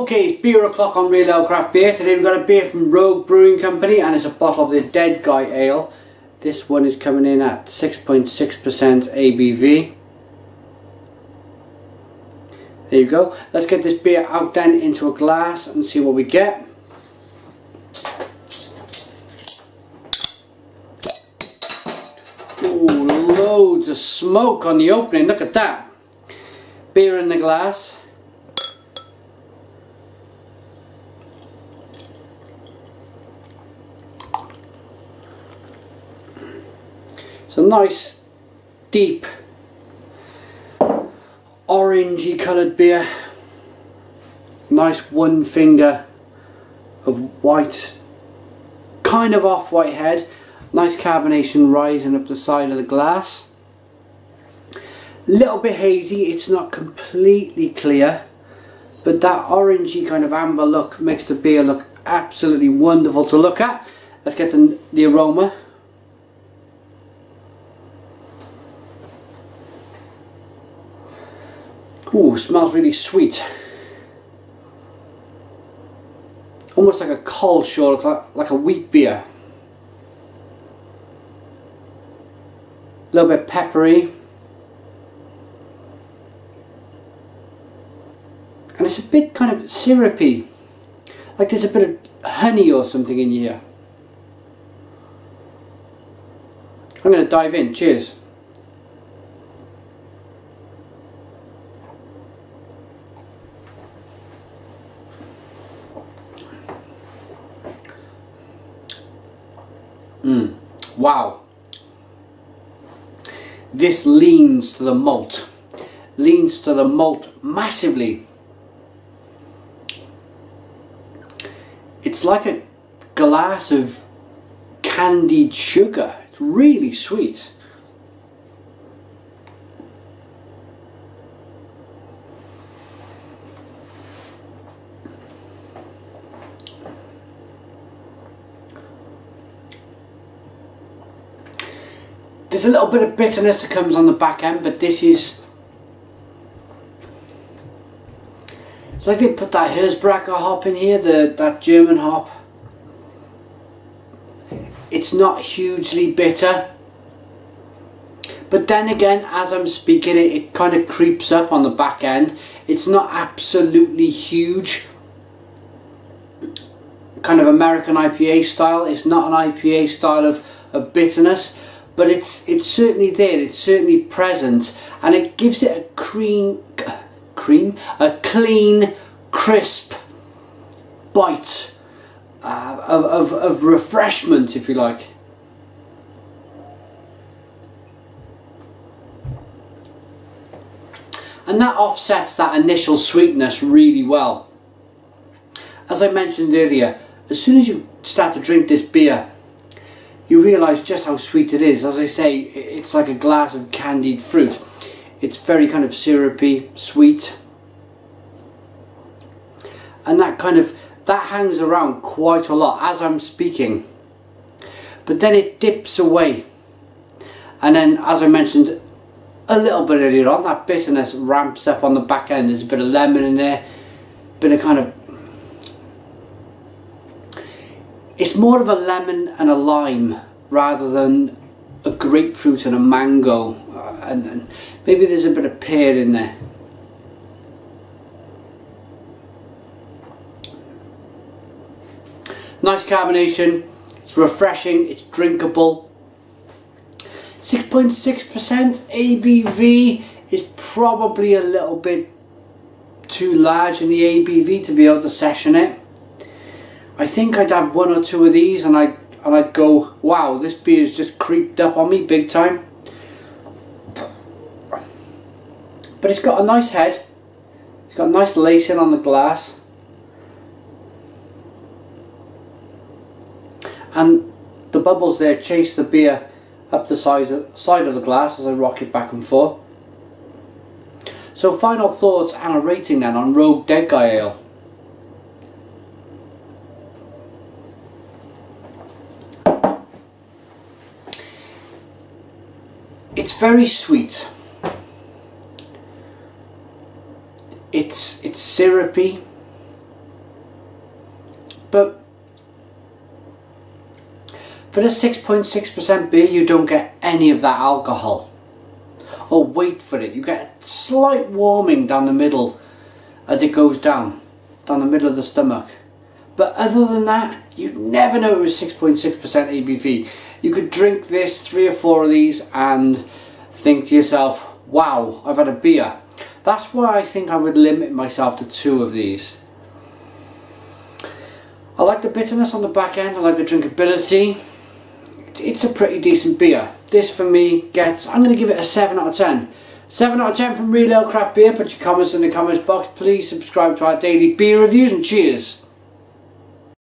Okay, it's beer o'clock on Real Ale Craft Beer. Today we've got a beer from Rogue Brewing Company and it's a bottle of the Dead Guy Ale. This one is coming in at 6.6% ABV. There you go. Let's get this beer out then into a glass and see what we get. Ooh, loads of smoke on the opening. Look at that. Beer in the glass. It's a nice, deep, orangey coloured beer. Nice one finger of white, kind of off-white head. Nice carbonation rising up the side of the glass. Little bit hazy, it's not completely clear. But that orangey kind of amber look makes the beer look absolutely wonderful to look at. Let's get the, the aroma. Ooh, smells really sweet. Almost like a Kölsch, like, like a wheat beer. A little bit peppery. And it's a bit kind of syrupy. Like there's a bit of honey or something in here. I'm going to dive in. Cheers. Wow. This leans to the malt. Leans to the malt massively. It's like a glass of candied sugar. It's really sweet. There's a little bit of bitterness that comes on the back end, but this is... It's like they put that Hersbrucker hop in here, the that German hop. It's not hugely bitter. But then again, as I'm speaking it, it kind of creeps up on the back end. It's not absolutely huge. Kind of American IPA style. It's not an IPA style of, of bitterness but it's it's certainly there it's certainly present and it gives it a cream cream a clean crisp bite uh, of, of, of refreshment if you like. And that offsets that initial sweetness really well. As I mentioned earlier as soon as you start to drink this beer you realise just how sweet it is. As I say, it's like a glass of candied fruit. It's very kind of syrupy, sweet. And that kind of, that hangs around quite a lot as I'm speaking. But then it dips away. And then, as I mentioned a little bit earlier on, that bitterness ramps up on the back end. There's a bit of lemon in there, bit of kind of it's more of a lemon and a lime rather than a grapefruit and a mango. Uh, and, and maybe there's a bit of pear in there. Nice carbonation. It's refreshing. It's drinkable. 6.6% ABV is probably a little bit too large in the ABV to be able to session it I think I'd have one or two of these and I'd, and I'd go, wow, this beer's just creeped up on me big time. But it's got a nice head. It's got a nice lacing on the glass. And the bubbles there chase the beer up the side of, side of the glass as I rock it back and forth. So final thoughts and a rating then on Rogue Dead Guy Ale. It's very sweet. It's it's syrupy. but for the 6.6% beer you don't get any of that alcohol or wait for it you get a slight warming down the middle as it goes down down the middle of the stomach but other than that you'd never know it was 6.6% ABV you could drink this three or four of these and think to yourself wow I've had a beer that's why I think I would limit myself to two of these I like the bitterness on the back end I like the drinkability it's a pretty decent beer. This for me gets, I'm going to give it a 7 out of 10. 7 out of 10 from Real Ale Craft Beer. Put your comments in the comments box. Please subscribe to our daily beer reviews and cheers.